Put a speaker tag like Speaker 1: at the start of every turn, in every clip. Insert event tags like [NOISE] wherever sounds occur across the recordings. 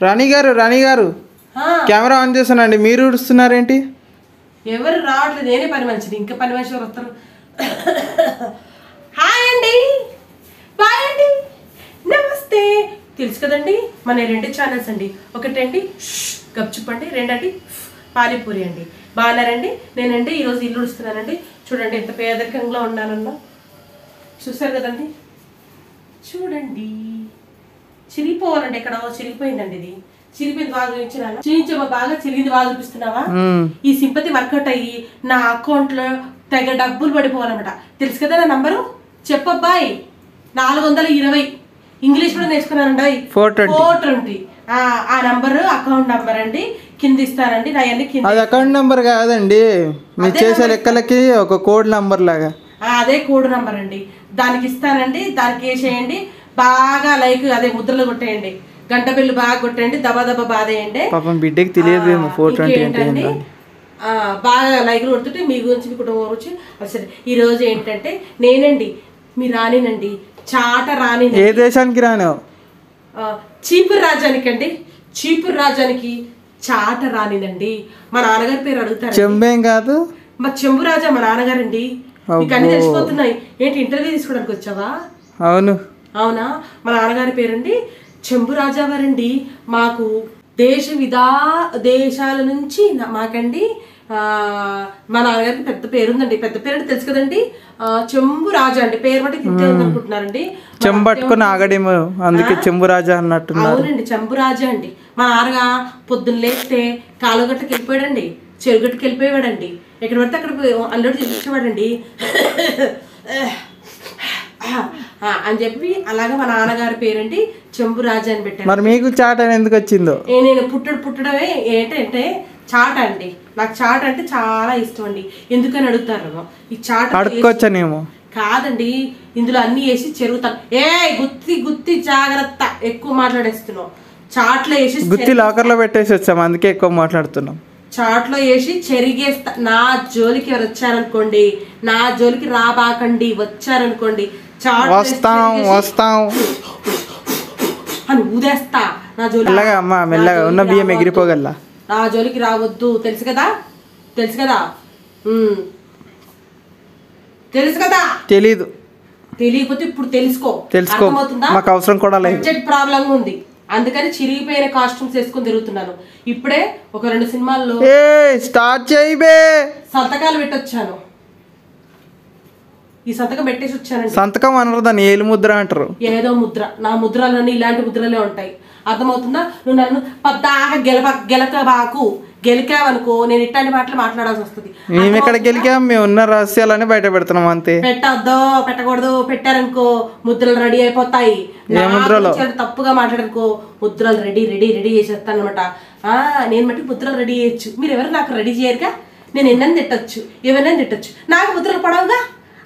Speaker 1: రాణి గారు రాణి గారు. Camera on చేస్తానండి మీరు ఉడుస్తున్నారేంటి
Speaker 2: ఎవరు రావట్లేదు. నేనే పని మనిషిని. ఇంకా పని మనిషి వస్తారు? హాయ్ అండి. బాయ్ అండి. నమస్తే. తెలుసు కదండి మన రెండు ఛానల్స్ అండి. ఒకటండి గప్చుప్పండి రెండండి పానీపూరి అండి. బాగున్నారండి? నేనండి ఈరోజు ఇల్లు ఉడుస్తున్నానండి. చూడండి ఎంత పేదరికంగా ఉన్నానన్నా. చూసారు కదండి? చూడండి. చిరిగిపోవాలండి ఎక్కడ చిరిగిపోయిందండి ఇది. చిరిగిపోయింది బాగా చూపించినా చూపించమ్మా బాగా చిరిగింది బాగా చూపిస్తున్నావా. ఈ సింపతి వర్కౌట్ అయ్యి నా అకౌంట్లో తెగ డబ్బులు పడిపోవాలన్నమాట. తెలుసు కదా నా నంబరు? చెప్పబ్బాయ్. నాలుగు వందల ఇరవై. ఇంగ్లీష్ కూడా నేర్చుకున్నానండి
Speaker 1: 420.
Speaker 2: Four twenty. ఆ నంబర్ అకౌంట్ నంబర్ అండి. కింద ఇస్తానండి నా
Speaker 1: అది అకౌంట్ నెంబర్ కాదండి. మీరు చేసే లెక్కలకి ఒక కోడ్ నెంబర్ లాగా.
Speaker 2: ఆ, అదే కోడ్ నంబర్ అండి. దానికి ఇస్తానండి దానికి వేసేయండి బాగా లైక్ అదే ముద్రలు కొట్టేయండి. గంట బిల్లు బాగా కొట్టేయండి దబా దబా బాధేయండి
Speaker 1: పాపం బిడ్డకి తెలియదేమో ఫోర్ ట్వంటీ అంటే
Speaker 2: బాగా లైక్లు కొడుతుంటే మీ గురించి మీ కుటుంబం గురించి అసలు ఈ రోజు ఏంటంటే నేనండి మీ రానినండి చాట రాని
Speaker 1: ఏ దేశానికి రాను
Speaker 2: చీపురు రాజానికి అండి చీపురు రాజానికి చాట రానినండి మా నాన్నగారి పేరు అడుగుతారు
Speaker 1: చెంబేం కాదు.
Speaker 2: మా చెంబు రాజా మా నాన్నగారండి. మీకు అన్ని తెలిసిపోతున్నాయి. ఏంటి ఇంటర్వ్యూ తీసుకోవడానికి వచ్చావా?
Speaker 1: అవును.
Speaker 2: అవునా? మా నాన్నగారి పేరండి చెంబు రాజా వారండి మాకు దేశ విదా దేశాల నుంచి మాకండి ఆ, మా నాన్నగారికి పెద్ద పేరుందండి. పెద్ద పేరు అంటే తెలుసు కదండి? చెంబు రాజా అండి. పేరు బట్టి తింటే అనుకుంటున్నారండి
Speaker 1: చెంబట్టుకుని ఆగడేమో అందుకే చెంబు రాజా అన్నట్టున్నారు.
Speaker 2: అవునండి చెంబు రాజా అండి. మా నాన్నగా పొద్దున్న లేస్తే కాలుగట్టకి వెళ్ళిపోయాడండి. చెరుగట్టుకి వెళ్ళిపోయాడండి ఎక్కడ పడితే అక్కడ అల్లుడు చూపించేవాడండి అని చెప్పి అలాగా మా నాన్నగారి పేరండి చెంబు రాజా అని పెట్టాను
Speaker 1: మరి మీకు చాట్ అని ఎందుకు వచ్చిందో?
Speaker 2: నేను పుట్టడు పుట్టడమే ఏంటంటే చాట అండి. నాకు చాట అంటే చాలా ఇష్టం అండి. ఎందుకని అడుగుతారు ఈ చాట
Speaker 1: అడుక్కొచ్చానేమో.
Speaker 2: కాదండి. ఇందులో అన్ని వేసి చెరుగుతాను ఏ గుత్తి గుత్తి జాగ్రత్త. ఎక్కువ మాట్లాడేస్తున్నావు. చాట్లో వేసి
Speaker 1: గుత్తి లాకర్లో పెట్టేసి వచ్చాం అందుకే ఎక్కువ మాట్లాడుతున్నాం.
Speaker 2: చాట్లో వేసి చెరిగేస్తా నా జోలికి ఎవరు వచ్చారనుకోండి నా జోలికి రాబాకండి వచ్చారనుకోండి
Speaker 1: వస్తాం వస్తాం.
Speaker 2: అని ఊదేస్తా. నా జోలి
Speaker 1: మెల్లగా అమ్మ మెల్లగా ఉన్న బియ్యం ఎగిరిపోగల్లా
Speaker 2: నా జోలికి రావద్దు. తెలుసు కదా? తెలుసు కదా. తెలుసు కదా?
Speaker 1: తెలీదు.
Speaker 2: తెలియకపోతే ఇప్పుడు తెలుసుకో.
Speaker 1: తెలుసుకో. మాకు అవసరం కూడా లేదు.
Speaker 2: బడ్జెట్ ప్రాబ్లం ఉంది. అందుకని చిరిగిపోయిన కాస్ట్యూమ్స్ వేసుకొని తిరుగుతున్నాను. ఇప్పుడే ఒక రెండు సినిమాల్లో
Speaker 1: స్టార్ట్ చేయబే
Speaker 2: సంతకాలు పెట్టొచ్చాను. ఈ సంతకం పెట్టేసి వచ్చానండి.
Speaker 1: సంతకం అనరు దాన్ని ఏలు ముద్ర అంటారు.
Speaker 2: ఏదో ముద్ర. నా ముద్రలన్నీ ఇలాంటి ముద్రలే ఉంటాయి. అర్థమవుతుందా? నువ్వు నన్ను పద్దాక గెలప గెలకబాకు గెలికావనుకో నేను ఇట్లాంటి మాటలు మాట్లాడాల్సి వస్తుంది.
Speaker 1: మేము ఎక్కడ గెలికాం? మేము ఉన్న రహస్యాలని బయట పెడుతున్నాం అంతే.
Speaker 2: పెట్టద్దో పెట్టకూడదు. పెట్టారనుకో ముద్రలు రెడీ అయిపోతాయి. తప్పుగా మాట్లాడనుకో ముద్రలు రెడీ రెడీ రెడీ చేసేస్తాను అనమాట నేను మట్టి ముద్రలు రెడీ చేయొచ్చు. మీరు ఎవరు నాకు రెడీ చేయరుగా? నేను ఎన్నని తిట్టొచ్చు. ఎవరినని తిట్టొచ్చు. నాకు ముద్రలు పడవుగా?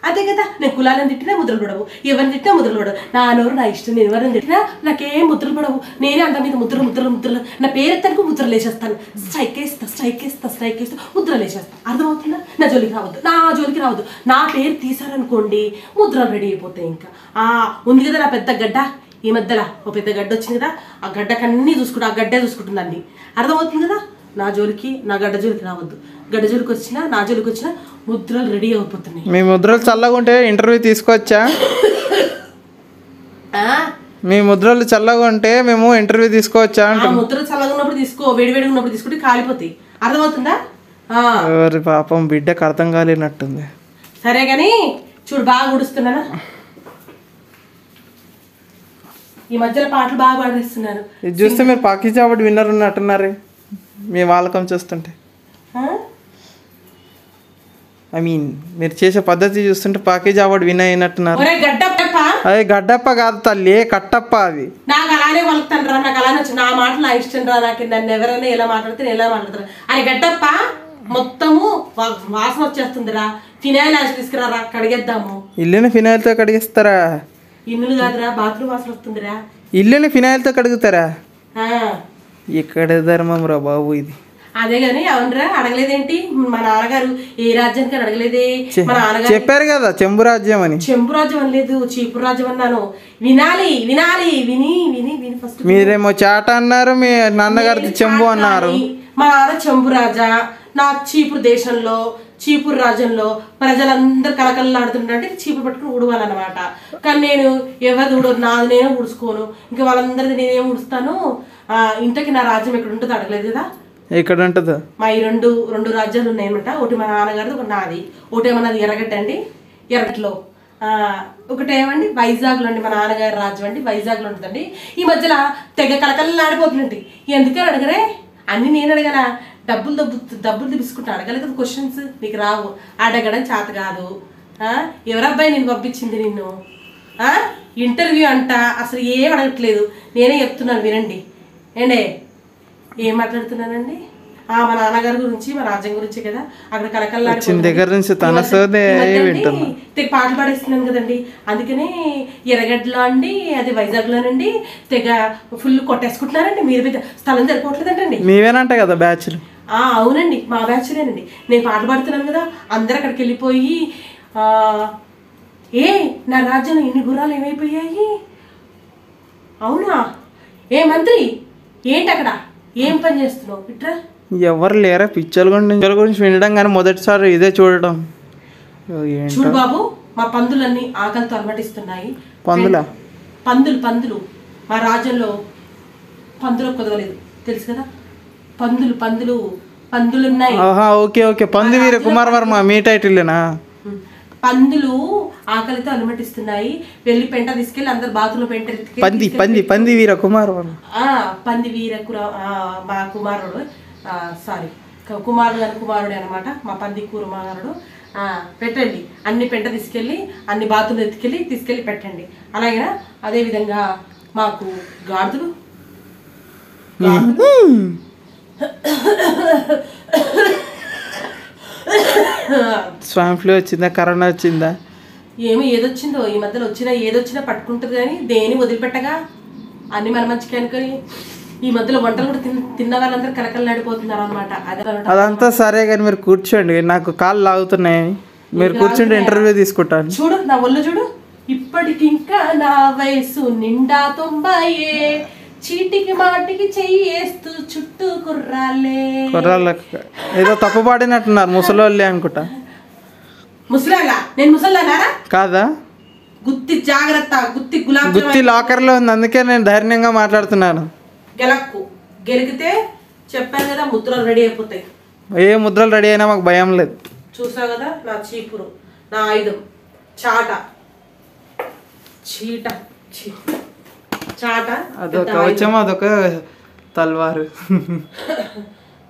Speaker 2: అదే కదా నేను కులాలను తిట్టినా ముద్రలు పడవు ఎవరిని తిట్టినా ముద్రలు పడవు. నా నోరు నా ఇష్టం నేను ఎవరిని తిట్టినా నాకేం ముద్రలు పడవు. నేనే అంత మీద ముద్రలు ముద్రలు ముద్రలు. నా పేరెత్తానికి ముద్రలు వేసేస్తాను. స్ట్రైక్ వేస్తా స్ట్రైక్ వేస్తా స్ట్రైక్ వేస్తా. ముద్రలు వేసేస్తాను అర్థమవుతుందా? నా జోలికి రావద్దు నా జోలికి రావద్దు. నా పేరు తీసారనుకోండి ముద్రలు రెడీ అయిపోతాయి ఇంకా. ఆ ఉంది కదా నా పెద్ద గడ్డ? ఈ మధ్యలో ఓ పెద్ద గడ్డ వచ్చింది కదా? ఆ గడ్డకన్నీ చూసుకుంటా ఆ గడ్డే చూసుకుంటుందండి. అర్థమవుతుంది కదా? నా జోలికి నా గడ్డ జోలికి రావద్దు. గడ్డ జోలికి వచ్చినా నా జోలికి వచ్చినా ముద్రలు రెడీ అయిపోతున్నాయి.
Speaker 1: మీ ముద్రలు చల్లగా ఉంటే ఇంటర్వ్యూ తీసుకోవచ్చా
Speaker 2: ఆ?
Speaker 1: మీ ముద్రలు చల్లగా ఉంటే మేము ఇంటర్వ్యూ తీసుకోవచ్చా అంటున్నాం.
Speaker 2: ముద్రలు చల్లగా ఉన్నప్పుడు తీసుకో వేడి వేడిగా ఉన్నప్పుడు తీసుకుంటే కాలిపోతాయి. అర్థమవుతుందా?
Speaker 1: ఎవరి పాపం బిడ్డకు అర్థం కాలేనట్టుంది.
Speaker 2: సరే కానీ చూడు బాగా ఉడుస్తున్నానా ఈ మధ్యలో పాటలు బాగా పాడేస్తున్నాను
Speaker 1: ఇది చూస్తే మీరు పాకిజా అవార్డు విన్నర్ ఉన్నట్టున్నారే. మీ వాళ్ళకం చూస్తుంటే? ఐ మీన్ మీరు చేసే పద్ధతి చూస్తుంటే పాకేజ్ అవార్డు విన్ అయినట్టున్నారు. అది గడ్డప్ప కాదు తల్లి కట్టప్ప అది.
Speaker 2: నాకు అలానే వలుకుతాను రా నాకు అలానే నా మాట నా ఇష్టం రా నాకు నన్ను ఎవరైనా మాట్లాడితే అని గడ్డప్ప మొత్తము వాసన వచ్చేస్తుందిరా. ఫినాయిల్ యాష్ తీసుకురా కడిగేద్దాము.
Speaker 1: ఇల్లుని ఫినాయిల్తో కడిగిస్తారా?
Speaker 2: ఇన్నులు కాదురా బాత్రూమ్ వాసన వస్తుందిరా.
Speaker 1: ఇల్లుని ఫినాయిల్తో కడుగుతారా. ఇక్కడ ధర్మం రా బాబు ఇది.
Speaker 2: అదే గాని అవునరా అడగలేదేంటి? మా నాన్నగారు ఏ రాజ్యానికి అడగలేదే? మా నాన్నగారు
Speaker 1: చెప్పారు కదా చెంబు రాజ్యం అని.
Speaker 2: చెంపు రాజ్యం అనలేదు చీపు రాజ్యం అన్నాను. వినాలి వినాలి విని విని విని ఫస్ట్
Speaker 1: మీరేమో చాట అన్నారు మీ నాన్నగారిది చెంబు అన్నారు.
Speaker 2: మా నాన్న చెంబు రాజా నా చీపురు దేశంలో చీపురు రాజ్యంలో ప్రజలందరూ కలకలలాడుతుంటే చీపురు పట్టుకుని ఉడవాలన్నమాట కానీ నేను ఎవరిది ఉడవదు నాది నేనే ఉడుచుకోను ఇంకా వాళ్ళందరిది నేనేం ఉడుస్తాను ఆ, ఇంతకి నా రాజ్యం ఎక్కడ ఉంటుందో అడగలేదు కదా?
Speaker 1: ఇక్కడ ఉంటుందో?
Speaker 2: మా ఈ రెండు రెండు రాజ్యాలు ఉన్నాయన్నమాట. ఒకటి మా నాన్నగారిది ఒకటి నాది. ఒకటి ఏమన్నది ఎర్రగడ్డ అండి ఎర్రగడ్డలో ఆ, ఒకటి ఏమండి? వైజాగ్లో అండి మా నాన్నగారి రాజ్యం అండి. వైజాగ్లో ఉంటుందండి. ఈ మధ్యలో తెగ కలకలలాడిపోతుందండి ఎందుకని అడగరే? అన్ని నేను అడగనా? డబ్బులు దబ్బు డబ్బులు తీసుకుంటా అడగలేదు క్వశ్చన్స్ నీకు రావు. అడగడం చేత కాదు. ఎవరబ్బాయి నేను పంపించింది నిన్ను? ఇంటర్వ్యూ అంట. అసలు ఏం అడగట్లేదు. నేనే చెప్తున్నాను వినండి. ఏండే ఏం మాట్లాడుతున్నానండి ఆ మా నాన్నగారి గురించి మా రాజ్యం గురించి కదా. అక్కడ కలకల్లాడి
Speaker 1: దగ్గర నుంచి తన.
Speaker 2: తెగ పాటలు పాడేస్తున్నాను కదండి. అందుకనే ఎర్రగడ్డలో అండి అది వైజాగ్లోనండి తెగ ఫుల్ కొట్టేసుకుంటున్నారండి. మీరు మీద స్థలం సరిపోవట్లేదంటండి.
Speaker 1: మీవేనంట కదా బ్యాచ్లు?
Speaker 2: ఆ అవునండి. మా బ్యాచ్లేనండి. నేను పాటలు పాడుతున్నాను కదా అందరు అక్కడికి వెళ్ళిపోయి ఆ, ఏ నా రాజ్యంలో ఇన్ని గుర్రాలు ఏమైపోయాయి? అవునా? ఏ మంత్రి? ఏంటి అక్కడ? ఏం పని చేస్తున్నావు? ఇట్రా?
Speaker 1: ఎవరు లేరా? పిచ్చల గురించి పిచ్చల గురించి వినడం కానీ మొదటిసారి ఇదే చూడటం.
Speaker 2: చూడు బాబు మా పందులన్నీ ఆకలితో అలమటిస్తున్నాయి.
Speaker 1: పందులా?
Speaker 2: పందులు పందులు. మా రాజ్యంలో పందులు కుదరలేదు. తెలుసు కదా? పందులు పందులు పందులు ఉన్నాయి
Speaker 1: ఆహా ఓకే ఓకే. పంది వీర కుమార్ వర్మ మీ టైటిల్నా?
Speaker 2: పందులు ఆకలితో అనుమతిస్తున్నాయి. వెళ్ళి పెంట తీసుకెళ్ళి అందరు బాతులో పెంట
Speaker 1: పంది పంది పంది వీర కుమార్ వర్మ
Speaker 2: ఆ, పంది వీర మా కుమారుడు. సారీ కుమారుడు అని కుమారుడు అనమాట మా పంది కుమారుడు. పెట్టండి. అన్ని పెంట తీసుకెళ్ళి అన్ని బాతులు ఎత్తుకెళ్ళి తీసుకెళ్ళి పెట్టండి. అలాగే అదేవిధంగా మాకు గాడిదలు. [COUGHS]
Speaker 1: స్వామి ఫ్లూ వచ్చిందా? కరోనా వచ్చిందా?
Speaker 2: ఏమి ఏదొచ్చిందో ఈ మధ్యలో వచ్చినా ఏదొచ్చినా పట్టుకుంటుంది కానీ దేని వదిలిపెట్టగా అన్ని మన మంచిగా అనుకొని ఈ మధ్యలో వంటలు కూడా తిన్ తిన్న వాళ్ళందరూ కలకలలాడిపోతున్నారు అనమాట అదే అనమాట
Speaker 1: అదంతా సరే కానీ మీరు కూర్చోండి. నాకు కాళ్ళు లాగుతున్నాయి. మీరు కూర్చుంటే ఇంటర్వ్యూ తీసుకుంటాను.
Speaker 2: చూడు నా ఒళ్ళు చూడు. ఇప్పటికింకా నా వయసు నిండా తొంభాయే. చీటికి మాటికి చెయ్యేస్తూ చుట్టూ కుర్రాలే
Speaker 1: కుర్రాళ్ళకి ఏదో తప్పు పాడినట్టున్నారు ముసలోళ్ళే అనుకుంటా.
Speaker 2: ముసలాలా నేను ముసలానారా
Speaker 1: కాదా?
Speaker 2: గుత్తి జాగ్రత్త గుత్తి గులాబీ
Speaker 1: గుత్తి లాకర్లో ఉంది అందుకే నేను ధైర్యంగా మాట్లాడుతున్నాను.
Speaker 2: గెలక్కు. గెలిగితే చెప్పాను కదా ముద్రలు రెడీ అయిపోతాయి.
Speaker 1: ఏ ముద్రలు రెడీ అయినా మాకు భయం లేదు.
Speaker 2: చూసావు కదా నా చీపురు నా ఆయుధం. చాట. చీట. చాట.
Speaker 1: అదొక కవచం అదొక తల్వారు.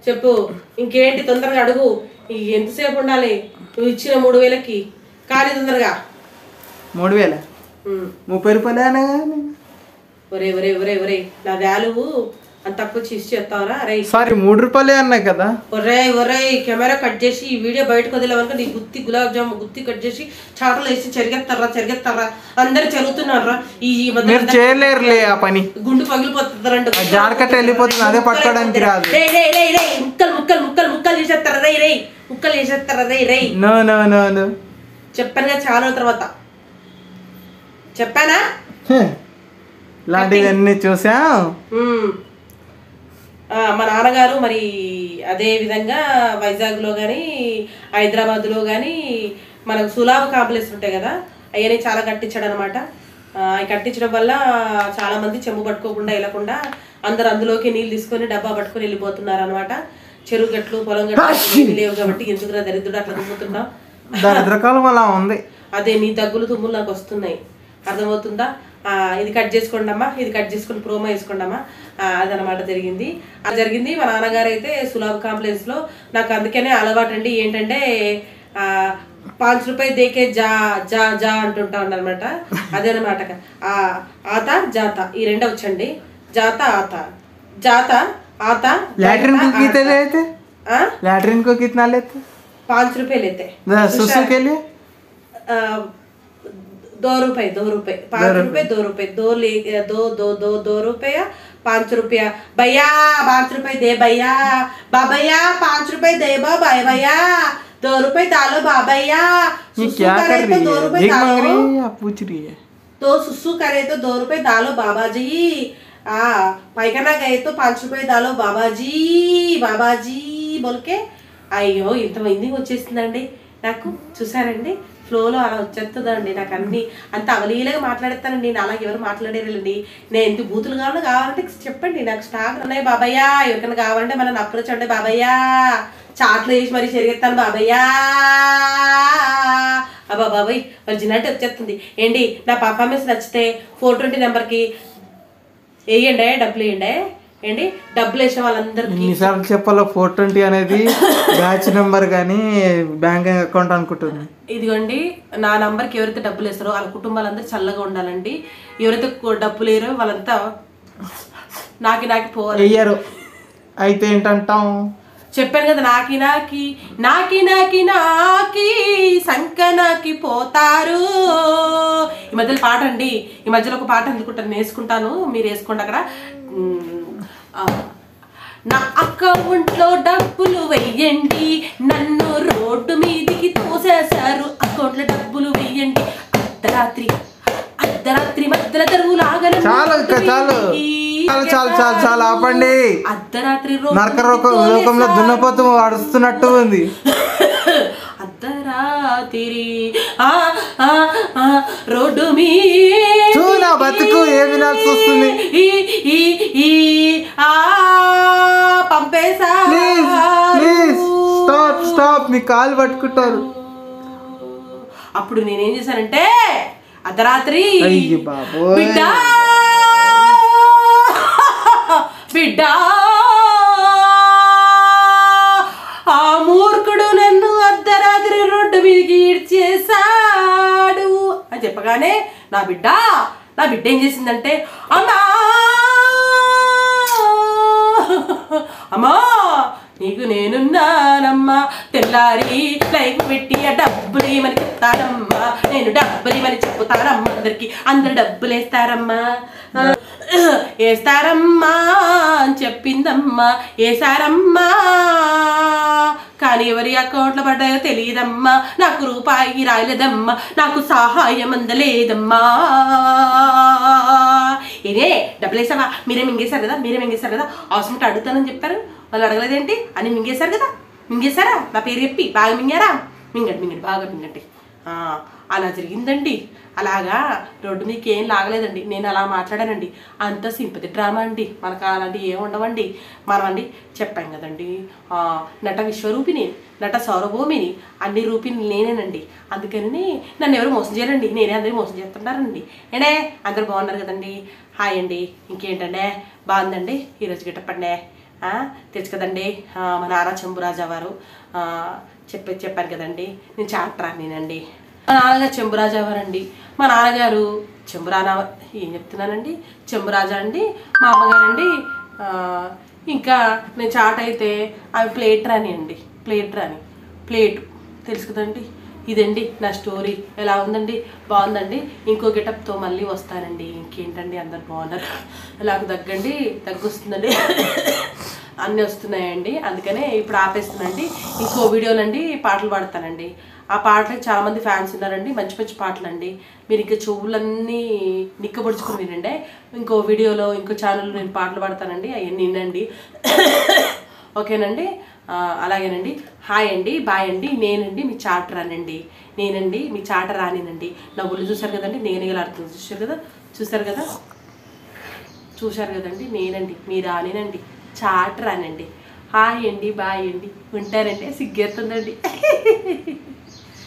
Speaker 2: చెప్పు. ఇంకేంటి తొందరగా అడుగు. ఎంతసేపు ఉండాలి? నువ్వు ఇచ్చిన మూడు వేలకి. ఖాళీ తొందరగా.
Speaker 1: మూడు వేల. ముప్పై రూపాయలు
Speaker 2: ఒరే ఒరే ఒరే ఒరే నా వాల్యూ అంత తక్కువ చేసి చెప్తావరా? అరే
Speaker 1: సారీ మూడు రూపాయలే అన్నాయి కదా.
Speaker 2: ఒరే ఒరే కెమెరా కట్ చేసి ఈ వీడియో బయటకు వదిలేవనుక నీ గుత్తి గులాబ్ జామ్ గుత్తి కట్ చేసి చాటలు వేసి చెరిగెత్తారా చెరిగెత్తారా? అందరు చెరుగుతున్నారా? ఈ ఈ మధ్య
Speaker 1: మీరు చేయలేరులే ఆ పని.
Speaker 2: గుండు పగిలిపోతుంది రెండు
Speaker 1: ఆ జాడకట్ట వెళ్ళిపోతుంది అదే పట్టుకోవడానికి రాదు.
Speaker 2: రేయ్ ముక్కలు ముక్కలు ముక్కలు ముక్కలు చేసేస్తారా రేయ్ రేయ్ ముక్కలు చేసేస్తారా రేయ్ రేయ్.
Speaker 1: No no no no.
Speaker 2: చెప్పాను కదా చాలా తర్వాత. చెప్పానా?
Speaker 1: ఇలాంటివన్నీ చూసాం.
Speaker 2: మా నాన్నగారు మరి అదే విధంగా వైజాగ్లో కానీ హైదరాబాద్లో కానీ మనకు సులాభ కాంప్లెక్స్ ఉంటాయి కదా అవన్నీ చాలా కట్టించాడు అనమాట అవి కట్టించడం వల్ల చాలా మంది చెంబు పట్టుకోకుండా వెళ్ళకుండా అందరు అందులోకి నీళ్ళు తీసుకొని డబ్బా పట్టుకొని వెళ్ళిపోతున్నారు అనమాట చెరువు గట్లు పొలం గట్లు లేవు కాబట్టి ఎందుకురా దరిద్రుడు అట్లా
Speaker 1: అలా ఉంది.
Speaker 2: అదే నీ దగ్గులు తుమ్ములు నాకు వస్తున్నాయి. అర్థమవుతుందా? ఇది కట్ చేసుకోండి అమ్మా ఇది కట్ చేసుకొని ప్రోమో వేసుకోండి అమ్మా ఆ, అదనమాట జరిగింది అది జరిగింది మా నాన్నగారు అయితే సులభ కాంప్లెక్స్ లో నాకు అందుకనే అలవాటు అండి ఏంటంటే ఆ, పాంచ్ రూపాయి దేకే జా జా జా అంటుంటా అనమాట అదేనమాట ఆ ఆత జాత ఈ రెండే వచ్చండి జాత ఆత జాత ఆత
Speaker 1: लैट्रिन को कितने लेते
Speaker 2: ఆ?
Speaker 1: लैट्रिन को कितना लेते
Speaker 2: पाँच रुपए लेते
Speaker 1: सुसु के लिए
Speaker 2: आ, दो रुपए दो रुपए पाँच रुपए दो रुपए दो ले दो दो दो दो रुपया पाँच रुपया भैया पाँच रुपए दे भैया बाबैया पाँच रुपए दे बा भाई भैया दो रुपए डालो बाबैया
Speaker 1: ये
Speaker 2: सुसु
Speaker 1: क्या
Speaker 2: करे
Speaker 1: कर
Speaker 2: तो
Speaker 1: रही
Speaker 2: दो
Speaker 1: है
Speaker 2: रुपए
Speaker 1: भीख मांग
Speaker 2: डालो
Speaker 1: रही है या पूछ रही है
Speaker 2: तो सुसु करे तो दो रुपए डालो बाबा जी आ पैखाना गए तो पाँच रुपए डालो बाबा जी బాబా జీ బోల్కే అయ్యో ఇంతమంది వచ్చేస్తుందండి నాకు చూసారండి ఫ్లోలో అలా వచ్చేస్తుందండి నాకు అన్ని అంత అవలీలగా మాట్లాడేస్తానండి నేను అలాగే ఎవరు మాట్లాడేరండి నేను ఎంత బూతులు కావాలో కావాలంటే చెప్పండి. నాకు స్టాక్ ఉన్నాయి బాబయ్య. ఎవరికైనా కావాలంటే మనల్ని అప్రోచ్ అండి బాబయ్య. చాట్లు వేసి మరి చెరిగెత్తాను బాబయ్యా. అబ్బా బాబాయ్ ఒరిజినాలిటీ వచ్చేస్తుంది ఏంటి నా పర్ఫార్మెన్స్ నచ్చితే ఫోర్ ట్వంటీ నెంబర్కి వేయండి డబ్బులు వేయండి. ఏంటి? డబ్బులు వేసిన వాళ్ళందరికీ.
Speaker 1: ఎన్నిసార్లు చెప్పాలో ఫోర్ ట్వంటీ అనేది బ్యాచ్ నెంబర్ కానీ బ్యాంక్ అకౌంట్ అనుకుంటుంది.
Speaker 2: ఇదిగోండి నా నంబర్కి ఎవరైతే డబ్బులు వేస్తారో వాళ్ళ కుటుంబాలందరూ చల్లగా ఉండాలండి. ఎవరైతే డబ్బులు వేయరో వాళ్ళంతా నాకి నాకి పోవాలి.
Speaker 1: వెయ్యరు. అయితే ఏంటంటాం?
Speaker 2: చెప్పాను కదా నాకి నాకి నాకి నాకి నాకి సంక నాకి పోతారు. ఈ మధ్యలో పాట అండి. ఈ మధ్యలో ఒక పాట అందుకుంటాను నేను వేసుకుంటాను మీరు వేసుకోండి అక్కడ. నా అకౌంట్లో డబ్బులు వెయ్యండి నన్ను రోడ్డు మీదికి తోసేశారు. అకౌంట్లో డబ్బులు వెయ్యండి. అర్ధరాత్రి అర్ధరాత్రి మధ్యలో తెరువు లాగను
Speaker 1: చాలు. చాలు చాలు చాలు చాలు చాలు ఆపండి.
Speaker 2: అర్ధరాత్రి రోడ్డు
Speaker 1: నరక
Speaker 2: మీదికి
Speaker 1: లోక- లోకంలో దున్నపోతు అడుస్తున్నట్టు ఉంది. [LAUGHS]
Speaker 2: అర్ధరాత్రి. ఆ ఆ ఆ రోడ్డు మీ
Speaker 1: నా బతుకు ఏ వినాల్సి వస్తుంది స్టాప్ స్టాప్ మీ కాలు పట్టుకుంటారు.
Speaker 2: అప్పుడు నేనేం చేశానంటే అర్ధరాత్రి. బిడ్డ! ఆ మూర్ఖుడు నన్ను అర్ధరాత్రి రోడ్డు మీదకి ఈడ్చేశాడు అని చెప్పగానే నా బిడ్డ నా బిడ్డ ఏం చేసిందంటే అమ్మా! అమ్మా! నీకు నేనున్నానమ్మా. తెల్లారి లైఫ్ పెట్టి ఆ డబ్బులు ఏమని చెప్తానమ్మా నేను డబ్బులు ఏమని చెప్తానమ్మా అందరికి. అందరు డబ్బులు వేస్తారమ్మా ఏస్తారమ్మా అని చెప్పిందమ్మా. ఏసారమ్మా కానీ ఎవరి అకౌంట్లో పడ్డాయో తెలియదమ్మా. నాకు రూపాయి రాయలేదమ్మా నాకు సహాయం అందలేదమ్మా. ఏనే డబ్బులు వేసావా? మీరే మింగేశారు కదా మీరే మింగేశారు కదా. అవసరం అడుగుతానని చెప్పారు. వాళ్ళు అడగలేదేంటి? అని మింగేశారు కదా. మింగేశారా? నా పేరు చెప్పి బాగా మింగారా? మింగండి మింగండి బాగా మింగండి. అలా జరిగిందండి. అలాగా రోడ్డు మీకు ఏం లాగలేదండి. నేను అలా మాట్లాడానండి. అంత సింపతి డ్రామా అండి. మనకు అలాంటివి ఏం ఉండవండి. మనం అండి చెప్పాం కదండి. నట విశ్వరూపిణి నట సౌరభూమిని అన్ని రూపిని నేనేనండి. అందుకని నన్ను ఎవరు మోసం చేయరండి. నేనే అందరూ మోసం చేస్తున్నారండి. ఏడే అందరూ బాగున్నారు కదండి. హాయ్ అండి. ఇంకేంటండే? బాగుందండి ఈరోజు గిట్టప్పండే తెలుసు కదండి. మా నారా చెంబురాజా వారు చెప్పే చెప్పారు కదండి. నేను చాట్రా నేనండి మా నాన్నగారు చెంబురాజా వారండి మా నాన్నగారు చెంబురానా ఏం చెప్తున్నానండి? చెంబురాజా అండి మా అమ్మగారండి ఇంకా నేను చాట్ అయితే అవి ప్లేట్ రాని అండి. ప్లేట్ రాని ప్లేట్. తెలుసు కదండి? ఇదండి నా స్టోరీ. ఎలా ఉందండి? బాగుందండి? ఇంకో గెటప్తో మళ్ళీ వస్తానండి. ఇంకేంటండి? అందరు బాగున్నారు. నాకు తగ్గండి తగ్గొస్తుందండి అన్నీ వస్తున్నాయండి. అందుకనే ఇప్పుడు ఆపేస్తుందండి ఇంకో వీడియోలండి పాటలు పాడతానండి. ఆ పాటలకు చాలామంది ఫ్యాన్స్ ఉన్నారండి. మంచి మంచి పాటలు అండి మీరు ఇంకా చెవులన్నీ నిక్కబడుచుకుని వినండి. ఇంకో వీడియోలో ఇంకో ఛానల్లో నేను పాటలు పాడతానండి. అవన్నీ వినండి. ఓకేనండి? అలాగేనండి. హాయ్ అండి బాయ్ అండి నేనండి మీ చాటర్ రానండి నేనండి మీ చాట రానినండి. నా ఒళ్ళు చూశారు కదండి? నేను ఇలా అర్థం చూశారు కదా? చూశారు కదా? చూశారు కదండి? నేనండి మీ రానినండి. చాట రానండి హాయ్ అండి బాయ్ అండి. ఉంటారంటే సిగ్గేస్తుందండి. [LAUGHS]